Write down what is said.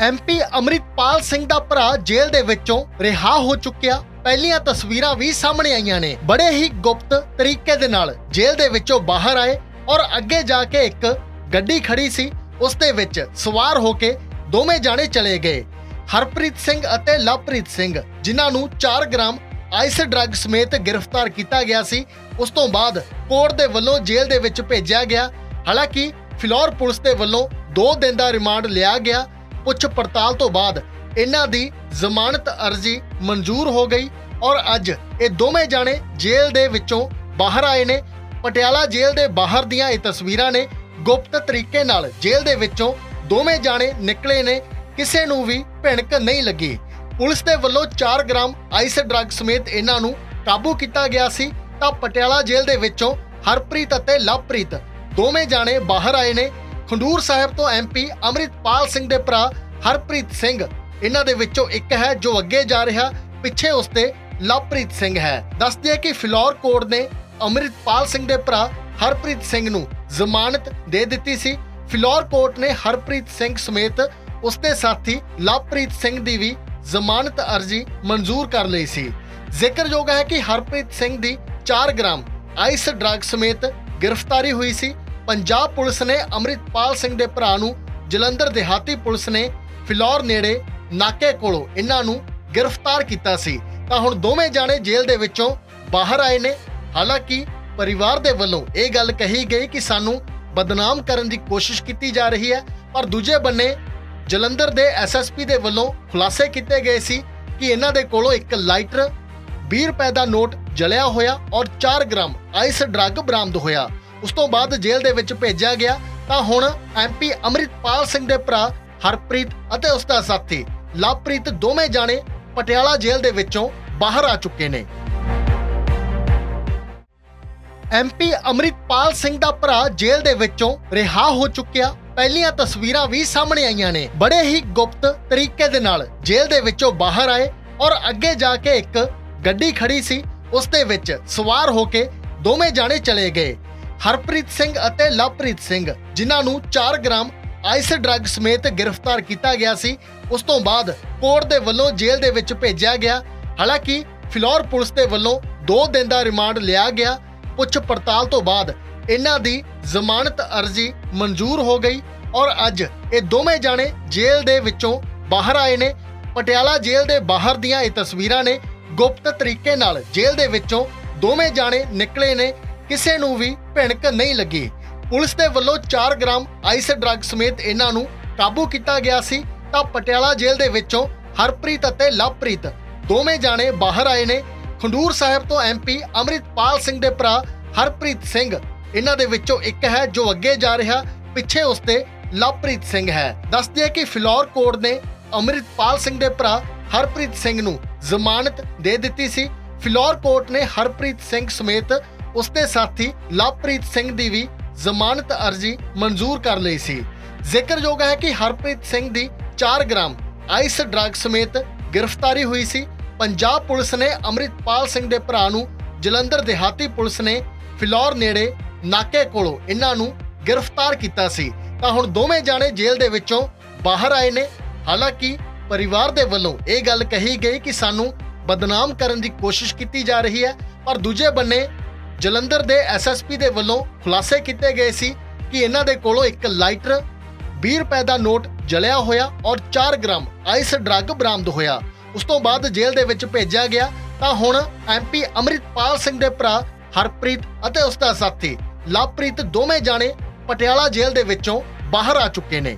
MP Amritpal Singh ਦਾ ਭਰਾ ਜੇਲ੍ਹ ਦੇ ਵਿੱਚੋਂ ਰਿਹਾ ਹੋ ਚੁੱਕਿਆ। ਪਹਿਲੀਆਂ ਤਸਵੀਰਾਂ ਵੀ ਸਾਹਮਣੇ ਆਈਆਂ ਨੇ। ਬੜੇ ਹੀ ਗੁਪਤ ਤਰੀਕੇ ਦੇ ਨਾਲ ਜੇਲ੍ਹ ਦੇ ਵਿੱਚੋਂ ਬਾਹਰ ਆਏ ਔਰ ਅੱਗੇ ਜਾ ਕੇ ਇੱਕ ਗੱਡੀ ਖੜੀ ਸੀ। ਉਸ ਦੇ ਵਿੱਚ ਸਵਾਰ ਹੋ ਕੇ ਦੋਵੇਂ ਜਾਣੇ ਚਲੇ ਗਏ। ਹਰਪ੍ਰੀਤ ਸਿੰਘ ਅਤੇ ਲਵਪ੍ਰੀਤ ਸਿੰਘ, ਜਿਨ੍ਹਾਂ ਨੂੰ 4 ਗ੍ਰਾਮ ਆਈਸ ਡਰੱਗ ਸਮੇਤ ਗ੍ਰਿਫਤਾਰ ਕੀਤਾ ਗਿਆ ਸੀ। ਉਸ ਤੋਂ ਬਾਅਦ ਕੋਰਟ ਦੇ ਵੱਲੋਂ ਜੇਲ੍ਹ ਦੇ ਵਿੱਚ ਭੇਜਿਆ ਗਿਆ। ਹਾਲਾਂਕਿ ਫਿਲੌਰ ਪੁਲਿਸ ਦੇ ਵੱਲੋਂ 2 ਦਿਨ ਦਾ ਰਿਮਾਂਡ ਲਿਆ ਗਿਆ। ਪੁੱਛ ਪੜਤਾਲ ਤੋਂ ਬਾਅਦ ਇਹਨਾਂ ਦੀ ਜ਼ਮਾਨਤ ਅਰਜ਼ੀ ਮਨਜ਼ੂਰ ਹੋ ਗਈ ਔਰ ਅੱਜ ਇਹ ਦੋਵੇਂ ਜਾਣੇ ਜੇਲ੍ਹ ਦੇ ਵਿੱਚੋਂ ਬਾਹਰ ਆਏ ਨੇ। ਪਟਿਆਲਾ ਜੇਲ੍ਹ ਦੇ ਬਾਹਰ ਦੀਆਂ ਇਹ ਤਸਵੀਰਾਂ ਨੇ ਗੁਪਤ ਤਰੀਕੇ ਨਾਲ ਜੇਲ੍ਹ ਦੇ ਵਿੱਚੋਂ ਦੋਵੇਂ ਜਾਣੇ ਨਿਕਲੇ ਨੇ। ਕਿਸੇ ਨੂੰ ਵੀ ਭਿਣਕ ਨਹੀਂ ਲੱਗੀ। ਪੁਲਿਸ ਦੇ ਵੱਲੋਂ 4 ਗ੍ਰਾਮ ਆਈਸ ਡਰੱਗ ਸਮੇਤ ਇਹਨਾਂ ਨੂੰ ਕਾਬੂ ਕੀਤਾ ਗਿਆ ਸੀ। ਤਾਂ ਪਟਿਆਲਾ ਜੇਲ੍ਹ ਦੇ ਵਿੱਚੋਂ ਹਰਪ੍ਰੀਤ ਅਤੇ ਲਵਪ੍ਰੀਤ ਦੋਵੇਂ ਜਾਣੇ ਬਾਹਰ ਆਏ ਨੇ। ਖੰਡੂਰ ਸਾਹਿਬ ਤੋਂ ਐਮਪੀ ਅਮਰਿਤਪਾਲ ਸਿੰਘ ਦੇ ਭਰਾ ਹਰਪ੍ਰੀਤ ਸਿੰਘ, ਇਹਨਾਂ ਦੇ ਵਿੱਚੋਂ ਇੱਕ ਹੈ ਜੋ ਅੱਗੇ ਜਾ ਰਿਹਾ, ਪਿੱਛੇ ਉਸਤੇ ਲਵਪ੍ਰੀਤ ਸਿੰਘ ਹੈ। ਦੱਸਦੇ ਕਿ ਫਿਲੌਰ ਕੋਰਟ ਨੇ ਅਮਰਿਤਪਾਲ ਸਿੰਘ ਦੇ ਭਰਾ ਹਰਪ੍ਰੀਤ ਸਿੰਘ ਨੂੰ ਜ਼ਮਾਨਤ ਦੇ ਦਿੱਤੀ ਸੀ। ਫਿਲੌਰ ਕੋਰਟ ਨੇ ਹਰਪ੍ਰੀਤ ਸਿੰਘ ਸਮੇਤ ਉਸਦੇ ਸਾਥੀ ਲਵਪ੍ਰੀਤ ਸਿੰਘ ਦੀ ਵੀ ਜ਼ਮਾਨਤ ਅਰਜ਼ੀ ਮਨਜ਼ੂਰ ਕਰ ਲਈ ਸੀ। ਜ਼ਿਕਰਯੋਗ ਹੈ ਕਿ ਹਰਪ੍ਰੀਤ ਸਿੰਘ ਦੀ 4 ਗ੍ਰਾਮ ਆਈਸ ਡਰੱਗ ਸਮੇਤ ਗ੍ਰਿਫਤਾਰੀ ਹੋਈ ਸੀ। ਪੰਜਾਬ ਪੁਲਿਸ ਨੇ ਅਮਰਿਤਪਾਲ ਸਿੰਘ ਦੇ ਭਰਾ ਨੂੰ ਜਲੰਧਰ ਦਿਹਾਤੀ ਪੁਲਿਸ ਨੇ ਫਿਲੌਰ ਨੇੜੇ ਨਾਕੇ ਕੋਲੋਂ ਇਹਨਾਂ ਨੂੰ ਗ੍ਰਿਫਤਾਰ ਕੀਤਾ ਸੀ। ਤਾਂ ਹੁਣ ਦੋਵੇਂ ਜਾਣੇ ਜੇਲ੍ਹ ਦੇ ਵਿੱਚੋਂ ਬਾਹਰ ਆਏ ਨੇ। ਹਾਲਾਂਕਿ ਪਰਿਵਾਰ ਦੇ ਵੱਲੋਂ ਇਹ ਗੱਲ ਕਹੀ ਗਈ ਕਿ ਸਾਨੂੰ ਬਦਨਾਮ ਕਰਨ ਦੀ ਕੋਸ਼ਿਸ਼ ਕੀਤੀ ਜਾ ਰਹੀ ਹੈ, ਪਰ ਦੂਜੇ ਬੰਨੇ ਜਲੰਧਰ ਦੇ ਐਸਐਸਪੀ ਦੇ ਵੱਲੋਂ ਖੁਲਾਸੇ ਕੀਤੇ ਗਏ ਸੀ ਕਿ ਇਹਨਾਂ ਦੇ ਕੋਲੋਂ ਇੱਕ ਲਾਈਟਰ 20 ਰੁਪਏ ਦਾ ਨੋਟ ਜਲਿਆ ਹੋਇਆ ਔਰ 4 ਗ੍ਰਾਮ ਆਈਸ ਡਰੱਗ ਬਰਾਮਦ ਹੋਇਆ। ਉਸ ਤੋਂ ਬਾਅਦ ਜੇਲ੍ਹ ਦੇ ਵਿੱਚ ਭੇਜਿਆ ਗਿਆ। ਤਾਂ ਹੁਣ ਐਮਪੀ ਅਮਰਿਤਪਾਲ ਸਿੰਘ ਦੇ ਭਰਾ ਹਰਪ੍ਰੀਤ ਅਤੇ ਉਸ ਦਾ ਸਾਥੀ ਲਵਪ੍ਰੀਤ ਦੋਵੇਂ ਜਾਣੇ ਪਟਿਆਲਾ ਜੇਲ੍ਹ ਦੇ ਵਿੱਚੋਂ ਬਾਹਰ ਆ ਚੁੱਕੇ ਨੇ। ਐਮਪੀ ਅਮਰਿਤਪਾਲ ਸਿੰਘ ਦਾ ਭਰਾ ਜੇਲ੍ਹ ਦੇ ਵਿੱਚੋਂ ਰਿਹਾ ਹੋ ਚੁੱਕਿਆ। ਪਹਿਲੀਆਂ ਤਸਵੀਰਾਂ ਵੀ ਸਾਹਮਣੇ ਆਈਆਂ ਨੇ। ਬੜੇ ਹੀ ਗੁਪਤ ਤਰੀਕੇ ਦੇ ਨਾਲ ਜੇਲ੍ਹ ਦੇ ਵਿੱਚੋਂ ਬਾਹਰ ਆਏ ਔਰ ਅੱਗੇ ਜਾ ਕੇ ਇੱਕ ਗੱਡੀ ਖੜੀ ਸੀ। ਉਸ ਦੇ ਵਿੱਚ ਸਵਾਰ ਹੋ ਕੇ ਦੋਵੇਂ ਜਾਣੇ ਚਲੇ ਗਏ। ਹਰਪ੍ਰੀਤ ਸਿੰਘ ਅਤੇ ਲਵਪ੍ਰੀਤ ਸਿੰਘ, ਜਿਨ੍ਹਾਂ ਨੂੰ 4 ਗ੍ਰਾਮ ਆਈਸ ਡਰੱਗ ਸਮੇਤ ਗ੍ਰਿਫਤਾਰ ਕੀਤਾ ਗਿਆ ਸੀ। ਉਸ ਤੋਂ ਬਾਅਦ ਕੋਰਟ ਦੇ ਵੱਲੋਂ ਜੇਲ੍ਹ ਦੇ ਵਿੱਚ ਭੇਜਿਆ ਗਿਆ। ਹਾਲਾਂਕਿ ਫਿਲੌਰ ਪੁਲਿਸ ਦੇ ਵੱਲੋਂ 2 ਦਿਨ ਦਾ ਰਿਮਾਂਡ ਲਿਆ ਗਿਆ। ਪੁੱਛ ਪੜਤਾਲ ਤੋਂ ਬਾਅਦ ਇਹਨਾਂ ਦੀ ਜ਼ਮਾਨਤ ਅਰਜ਼ੀ ਮਨਜ਼ੂਰ ਹੋ ਗਈ ਔਰ ਅੱਜ ਇਹ ਦੋਵੇਂ ਜਾਣੇ ਜੇਲ੍ਹ ਦੇ ਵਿੱਚੋਂ ਬਾਹਰ ਆਏ ਨੇ। ਪਟਿਆਲਾ ਜੇਲ੍ਹ ਦੇ ਬਾਹਰ ਦੀਆਂ ਇਹ ਤਸਵੀਰਾਂ ਨੇ ਗੁਪਤ ਤਰੀਕੇ ਨਾਲ ਜੇਲ੍ਹ ਦੇ ਵਿੱਚੋਂ ਦੋਵੇਂ ਜਾਣੇ ਨਿਕਲੇ ਨੇ। ਕਿਸੇ ਨੂੰ ਵੀ ਭਿਣਕ ਨਹੀਂ ਲੱਗੀ। ਪੁਲਿਸ ਦੇ ਵੱਲੋਂ 4 ਗ੍ਰਾਮ ਆਈਸ ਡਰੱਗ ਸਮੇਤ ਇਹਨਾਂ ਨੂੰ ਕਾਬੂ ਕੀਤਾ ਗਿਆ ਸੀ ਤਾਂ ਪਟਿਆਲਾ ਜੇਲ੍ਹ ਦੇ ਵਿੱਚੋਂ ਹਰਪ੍ਰੀਤ ਅਤੇ ਲਵਪ੍ਰੀਤ ਦੋਵੇਂ ਜਾਣੇ ਬਾਹਰ ਆਏ ਨੇ। ਖੰਡੂਰ ਸਾਹਿਬ ਤੋਂ ਐਮਪੀ ਅਮਰਿਤਪਾਲ ਸਿੰਘ ਦੇ ਭਰਾ ਹਰਪ੍ਰੀਤ ਸਿੰਘ ਇਹਨਾਂ ਦੇ ਵਿੱਚੋਂ ਇੱਕ ਹੈ ਜੋ ਅੱਗੇ ਜਾ ਰਿਹਾ, ਪਿੱਛੇ ਉਸਦੇ ਲਵਪ੍ਰੀਤ ਸਿੰਘ ਹੈ। ਦੱਸਦੇ ਕਿ ਫਿਲੌਰ ਕੋਰਟ ਨੇ ਅਮਰਿਤਪਾਲ ਸਿੰਘ ਦੇ ਭਰਾ ਹਰਪ੍ਰੀਤ ਸਿੰਘ ਨੂੰ ਜ਼ਮਾਨਤ ਦੇ ਦਿੱਤੀ ਸੀ। ਫਿਲੌਰ ਕੋਰਟ ਨੇ ਹਰਪ੍ਰੀਤ ਸਿੰਘ ਸਮੇਤ ਉਸਦੇ ਸਾਥੀ ਲਵਪ੍ਰੀਤ ਸਿੰਘ ਦੀ ਵੀ ਜ਼ਮਾਨਤ ਅਰਜ਼ੀ ਮਨਜ਼ੂਰ ਕਰ ਲਈ ਸੀ। ਜ਼ਿਕਰਯੋਗ ਹੈ ਕਿ ਹਰਪ੍ਰੀਤ ਸਿੰਘ ਦੀ 4 ਗ੍ਰਾਮ ਆਈਸ ਡਰੱਗ ਸਮੇਤ ਗ੍ਰਿਫਤਾਰੀ ਹੋਈ ਸੀ। ਪੰਜਾਬ ਪੁਲਿਸ ਨੇ ਅਮਰਿਤਪਾਲ ਸਿੰਘ ਦੇ ਭਰਾ ਨੂੰ ਜਲੰਧਰ ਦਿਹਾਤੀ ਪੁਲਿਸ ਨੇ ਫਿਲੌਰ ਨੇੜੇ ਨਾਕੇ ਕੋਲੋਂ ਇਹਨਾਂ ਨੂੰ ਗ੍ਰਿਫਤਾਰ ਕੀਤਾ ਸੀ। ਤਾਂ ਹੁਣ ਦੋਵੇਂ ਜਾਣੇ ਜੇਲ੍ਹ ਦੇ ਵਿੱਚੋਂ ਬਾਹਰ ਆਏ ਨੇ। ਹਾਲਾਂਕਿ ਪਰਿਵਾਰ ਦੇ ਵੱਲੋਂ ਇਹ ਗੱਲ ਕਹੀ ਗਈ ਕਿ ਸਾਨੂੰ ਬਦਨਾਮ ਕਰਨ ਦੀ ਕੋਸ਼ਿਸ਼ ਕੀਤੀ ਜਾ ਰਹੀ ਹੈ, ਪਰ ਦੂਜੇ ਬੰਨੇ ਜਲੰਧਰ ਦੇ ਐਸਐਸਪੀ ਦੇ ਵੱਲੋਂ ਖੁਲਾਸੇ ਕੀਤੇ ਗਏ ਸੀ ਕਿ ਇਹਨਾਂ ਦੇ ਕੋਲੋਂ ਇੱਕ ਲਾਈਟਰ 20 ਰੁਪਏ ਦਾ ਨੋਟ ਜਲਿਆ ਹੋਇਆ ਔਰ 4 ਗ੍ਰਾਮ ਆਈਸ ਡਰੱਗ ਬਰਾਮਦ ਹੋਇਆ। ਉਸ ਤੋਂ ਬਾਅਦ ਜੇਲ੍ਹ ਦੇ ਵਿੱਚ ਭੇਜਿਆ ਗਿਆ ਤਾਂ ਹੁਣ ਐਮਪੀ ਅਮਰਿਤਪਾਲ ਸਿੰਘ ਦੇ ਭਰਾ ਹਰਪ੍ਰੀਤ ਅਤੇ ਉਸ ਦਾ ਸਾਥੀ ਲਵਪ੍ਰੀਤ ਦੋਵੇਂ ਜਾਣੇ ਪਟਿਆਲਾ ਜੇਲ੍ਹ ਦੇ ਵਿੱਚੋਂ ਬਾਹਰ ਆ ਚੁੱਕੇ ਨੇ।